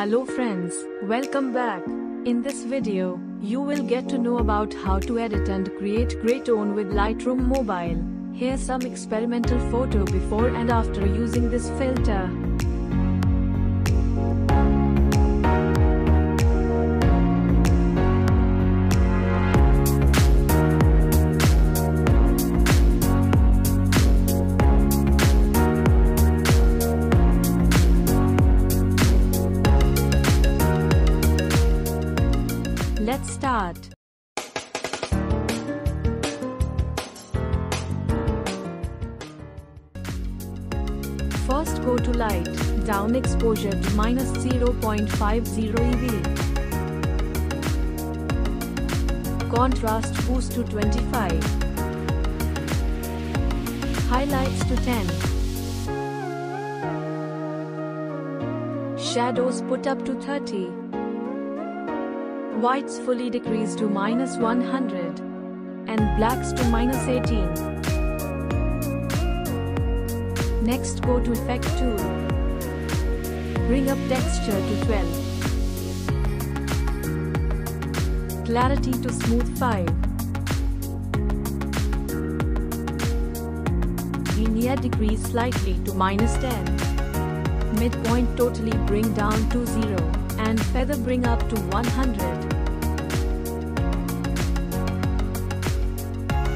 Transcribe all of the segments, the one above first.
Hello friends, welcome back. In this video, you will get to know about how to edit and create gray tone with Lightroom Mobile. Here's some experimental photo before and after using this filter. First go to light, down exposure to minus 0.50 EV. Contrast boost to 25. Highlights to 10. Shadows put up to 30. Whites fully decrease to minus 100. And blacks to minus 18. Next go to Effect tool. Bring up texture to 12. Clarity to Smooth 5. Linear decrease slightly to minus 10. Midpoint totally bring down to 0 and feather bring up to 100.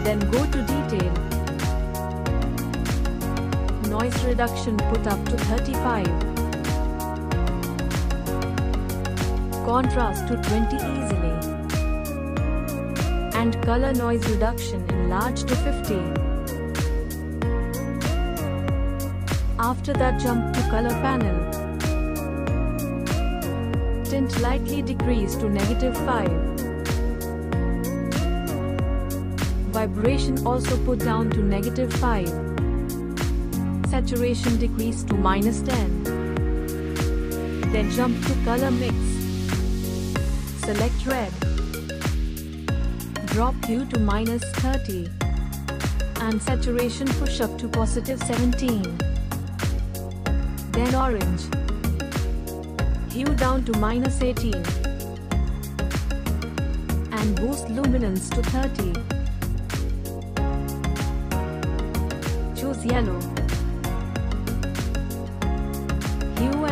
Then go to detail. Noise reduction put up to 35. Contrast to 20 easily. And color noise reduction enlarge to 50. After that jump to color panel. Tint lightly decrease to negative 5. Vibration also put down to negative 5. Saturation decrease to minus 10. Then jump to color mix. Select red. Drop hue to minus 30. And saturation push up to positive 17. Then orange. Hue down to minus 18. And boost luminance to 30. Choose yellow.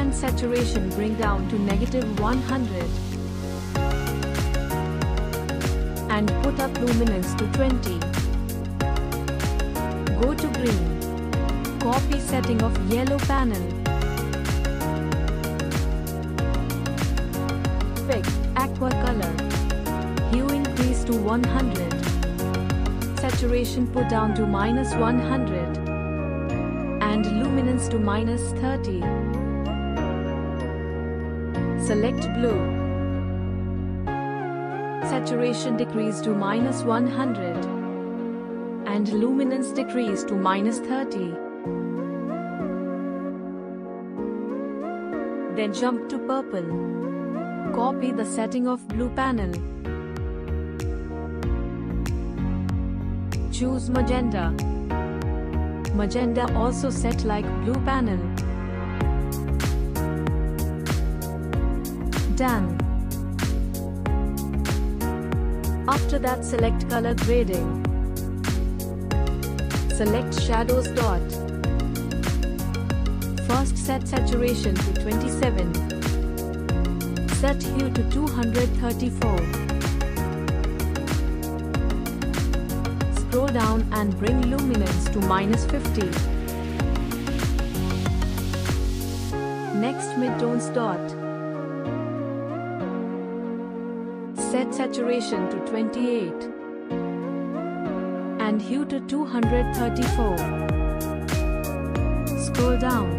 And saturation bring down to negative 100. And put up luminance to 20. Go to green. Copy setting of yellow panel. Pick aqua color. Hue increase to 100. Saturation put down to minus 100. And luminance to minus 30. Select blue. Saturation decrease to minus 100. And luminance decrease to minus 30. Then jump to purple. Copy the setting of blue panel. Choose magenta. Magenta also set like blue panel. Done. After that select color grading. Select shadows dot. First set saturation to 27. Set hue to 234. Scroll down and bring luminance to minus 50. Next midtones dot. Set saturation to 28 and hue to 234. Scroll down.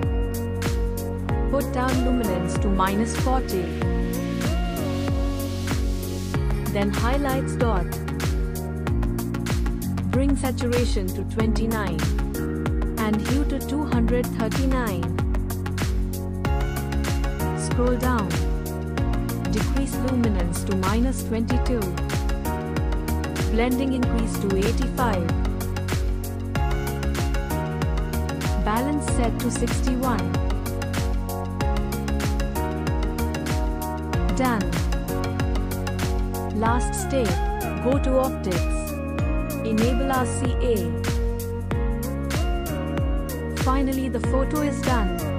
Put down luminance to minus 40. Then highlights dot. Bring saturation to 29 and hue to 239. Scroll down. Decrease luminance to minus 22. Blending increase to 85. Balance set to 61. Done. Last step, go to optics. Enable RCA. Finally the photo is done.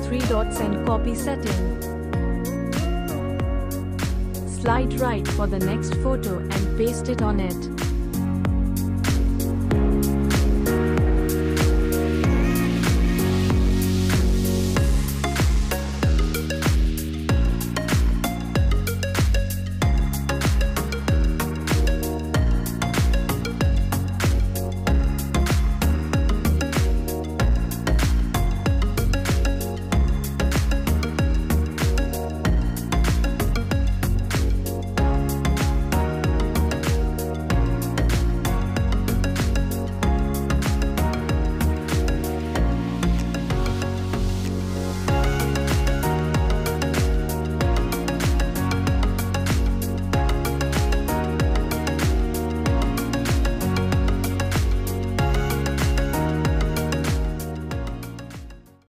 Three dots and copy setting. Slide right for the next photo and paste it on it.